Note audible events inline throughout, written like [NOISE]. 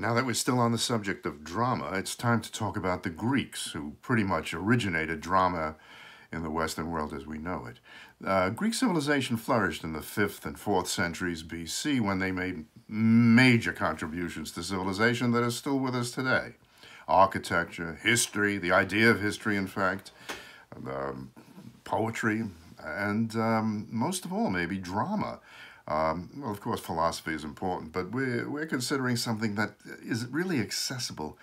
Now that we're still on the subject of drama, it's time to talk about the Greeks, who pretty much originated drama in the Western world as we know it. Uh, Greek civilization flourished in the 5th and 4th centuries BC when they made major contributions to civilization that are still with us today. Architecture, history, the idea of history, in fact, um, poetry, and um, most of all, maybe drama. Um, well, of course, philosophy is important, but we're, we're considering something that is really accessible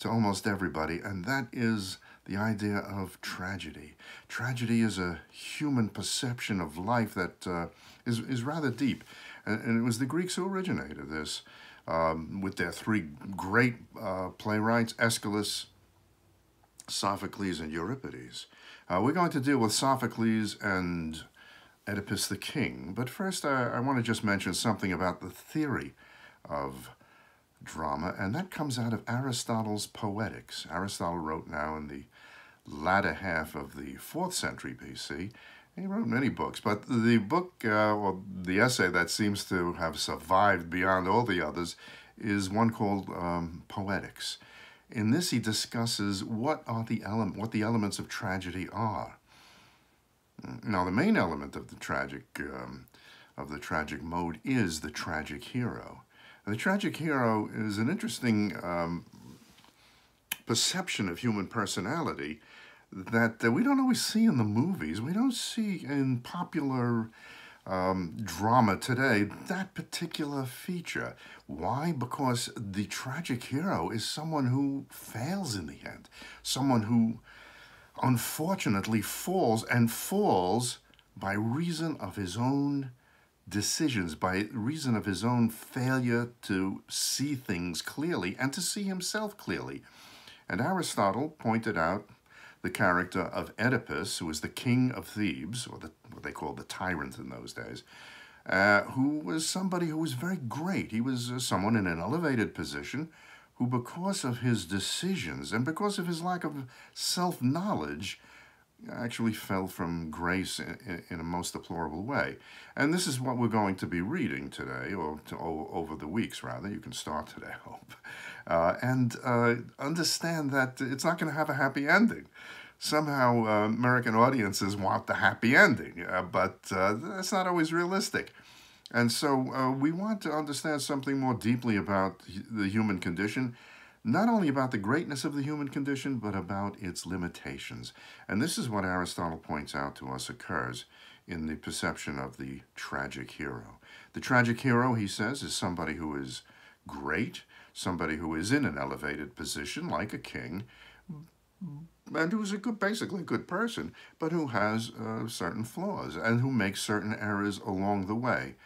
to almost everybody, and that is the idea of tragedy. Tragedy is a human perception of life that uh, is is, rather deep, and, and, it was the Greeks who originated this um, with their three great uh, playwrights, Aeschylus, Sophocles, and Euripides. Uh, we're going to deal with Sophocles and Oedipus the King, but first I, I want to just mention something about the theory of drama, and that comes out of Aristotle's Poetics. Aristotle wrote now in the latter half of the 4th century BC. He wrote many books, but the book, uh, or the essay that seems to have survived beyond all the others, is one called um, Poetics. In this, he discusses what are the element, what the elements of tragedy are. Now, the main element of the tragic, um, of the tragic mode is the tragic hero. The tragic hero is an interesting um, perception of human personality that uh, we don't always see in the movies. We don't see in popular um, drama today that particular feature. Why? Because the tragic hero is someone who fails in the end, someone who unfortunately falls and falls by reason of his own decisions, by reason of his own failure to see things clearly and to see himself clearly. And Aristotle pointed out the character of Oedipus, who was the king of Thebes, or the, what they called the tyrant in those days, uh, who was somebody who was very great. He was uh, someone in an elevated position who, because of his decisions and because of his lack of self-knowledge, actually fell from grace in, in, a most deplorable way. And this is what we're going to be reading today, or to, over the weeks, rather. You can start today, I hope. Uh, and uh, understand that it's not going to have a happy ending. Somehow, uh, American audiences want the happy ending, uh, but uh, that's not always realistic. And so uh, we want to understand something more deeply about the human condition not only about the greatness of the human condition, but about its limitations. And this is what Aristotle points out to us occurs in the perception of the tragic hero. The tragic hero, he says, is somebody who is great, somebody who is in an elevated position, like a king, and who's a good, basically a good person, but who has uh, certain flaws and who makes certain errors along the way.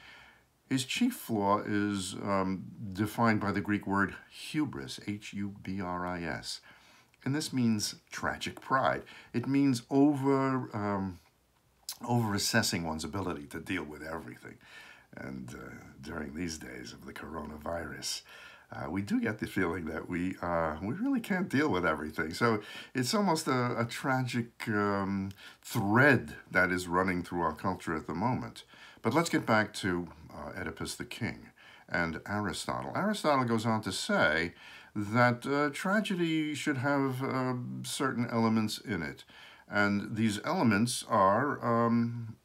His chief flaw is um, defined by the Greek word hubris, H-U-B-R-I-S. And this means tragic pride. It means over, um, over assessing one's ability to deal with everything. And uh, during these days of the coronavirus, uh, we do get the feeling that we uh, we really can't deal with everything. So it's almost a, a tragic um, thread that is running through our culture at the moment. But let's get back to uh, Oedipus the King and Aristotle. Aristotle goes on to say that uh, tragedy should have uh, certain elements in it. And these elements are um,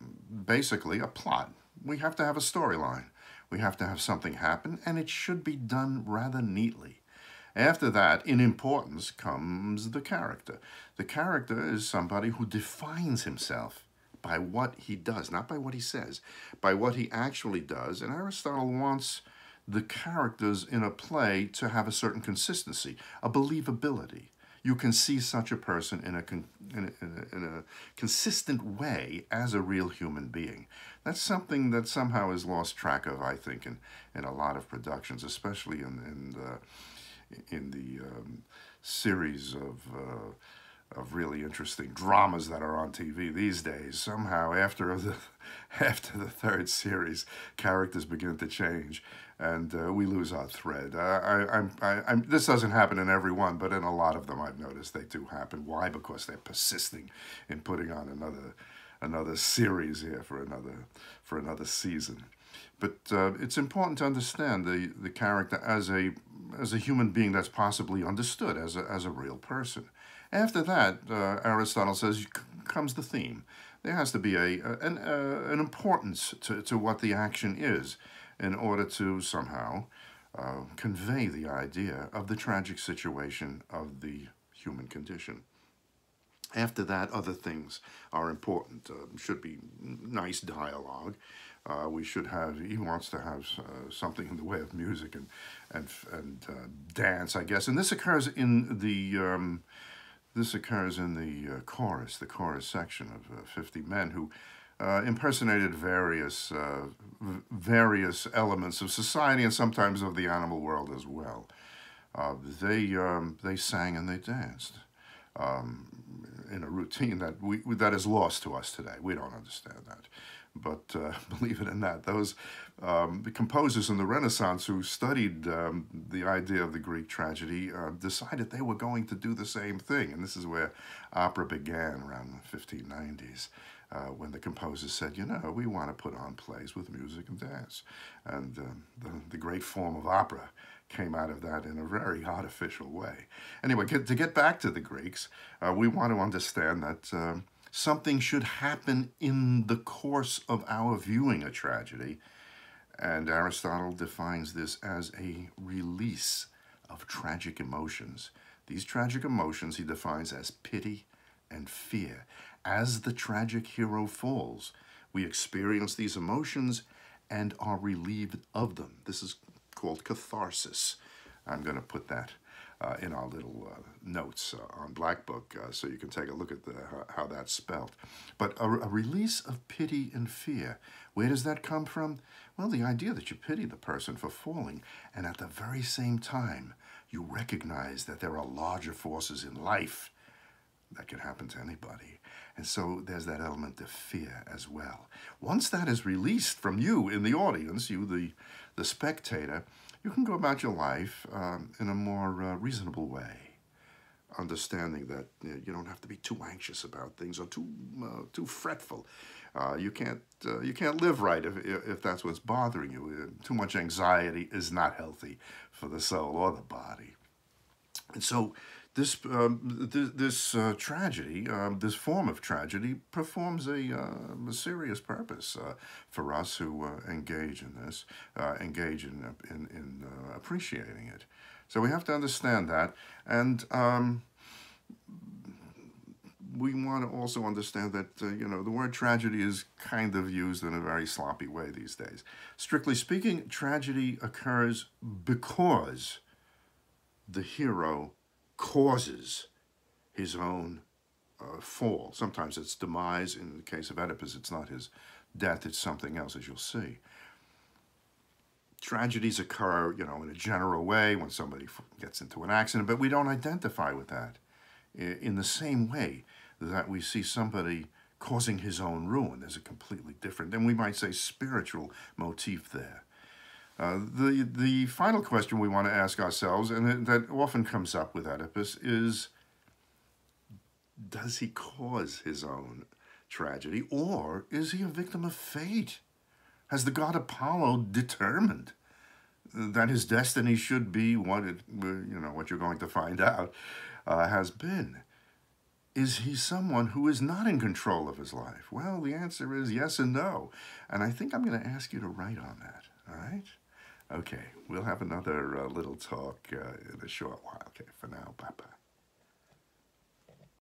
basically a plot. We have to have a storyline. We have to have something happen, and it should be done rather neatly. After that, in importance, comes the character. The character is somebody who defines himself by what he does, not by what he says, by what he actually does. And Aristotle wants the characters in a play to have a certain consistency, a believability. You can see such a person in a, in a, in a, in a consistent way as a real human being. That's something that somehow is lost track of, I think, in, in a lot of productions, especially in, in the, in the um, series of uh, of really interesting dramas that are on TV these days. Somehow, after the [LAUGHS] after the third series, characters begin to change, and uh, we lose our thread. Uh, I, I'm, I, I'm, this doesn't happen in every one, but in a lot of them, I've noticed they do happen. Why? Because they're persisting in putting on another another series here for another for another season. But uh, it's important to understand the the character as a as a human being that's possibly understood as a, as a real person. After that, uh, Aristotle says, comes the theme. There has to be a, a an, uh, an importance to, to what the action is in order to somehow uh, convey the idea of the tragic situation of the human condition. After that, other things are important. Uh, should be nice dialogue. Uh, we should have, he wants to have uh, something in the way of music and, and, and uh, dance, I guess. And this occurs in the, um, this occurs in the uh, chorus, the chorus section of uh, 50 Men who impersonated various, various elements of society and sometimes of the animal world as well. they, um, they sang and they danced. Um, in a routine that we that is lost to us today. We don't understand that. But uh, [LAUGHS] believe it or not, those um, composers in the Renaissance who studied um, the idea of the Greek tragedy uh, decided they were going to do the same thing. And this is where opera began around the 1590s. Uh, when the composers said, you know, we want to put on plays with music and dance. And um, the, the great form of opera came out of that in a very artificial way. Anyway, get, to get back to the Greeks, uh, we want to understand that um, something should happen in the course of our viewing a tragedy. And Aristotle defines this as a release of tragic emotions. These tragic emotions he defines as pity and fear. As the tragic hero falls, we experience these emotions and are relieved of them. This is called catharsis. I'm going to put that in our little uh, notes uh, on Blackboard uh, so you can take a look at the, how that's spelled. But a, a, release of pity and fear. Where does that come from? Well, the idea that you pity the person for falling and at the very same time you recognize that there are larger forces in life that can happen to anybody. And so there's that element of fear as well. Once that is released from you in the audience, you, the, the spectator, you can go about your life um, in a more uh, reasonable way, understanding that you, know, you, don't have to be too anxious about things or too uh, too fretful. Uh, you can't uh, you can't live right if if that's what's bothering you. Uh, too much anxiety is not healthy for the soul or the body. And so this um, th this uh, tragedy, um, this form of tragedy, performs a, uh, a serious purpose uh, for us who uh, engage in this, uh, engage in in, in uh, appreciating it. So we have to understand that, and um, we want to also understand that you know the word tragedy is kind of used in a very sloppy way these days. Strictly speaking, tragedy occurs because the hero causes his own uh, fall. Sometimes it's demise. In the case of Oedipus, it's not his death, it's something else, as you'll see. Tragedies occur, you know, in a general way when somebody gets into an accident, but we don't identify with that in the same way that we see somebody causing his own ruin. There's a completely different, then we might say spiritual motif there. Uh, the, the final question we want to ask ourselves, and that often comes up with Oedipus, is does he cause his own tragedy, or is he a victim of fate? Has the god Apollo determined that his destiny should be what it, you know, what you're going to find out uh, has been? Is he someone who is not in control of his life? Well, the answer is yes and no. And I think I'm going to ask you to write on that, all right? Okay, we'll have another uh, little talk uh, in a short while. Okay, for now, bye-bye.